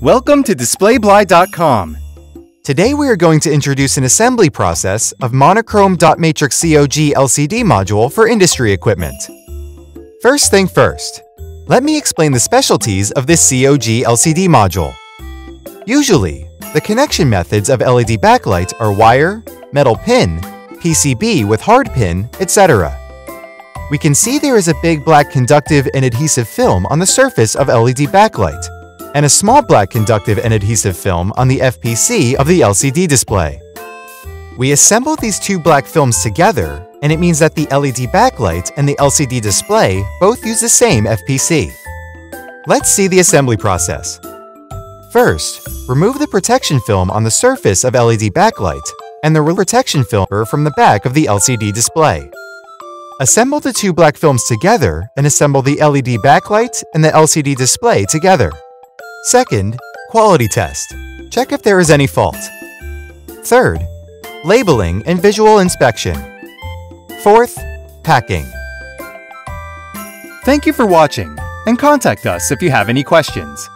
Welcome to DisplayBly.com. Today we are going to introduce an assembly process of monochrome dot matrix COG LCD module for industry equipment. First thing first, let me explain the specialties of this COG LCD module. Usually, the connection methods of LED backlight are wire, metal pin, PCB with hard pin, etc. We can see there is a big black conductive and adhesive film on the surface of LED backlight, and a small black conductive and adhesive film on the FPC of the LCD display. We assemble these two black films together, and it means that the LED backlight and the LCD display both use the same FPC. Let's see the assembly process. First, remove the protection film on the surface of LED backlight and the protection film from the back of the LCD display. Assemble the two black films together and assemble the LED backlight and the LCD display together. Second, quality test. Check if there is any fault. Third, labeling and visual inspection. Fourth, packing. Thank you for watching, and contact us if you have any questions.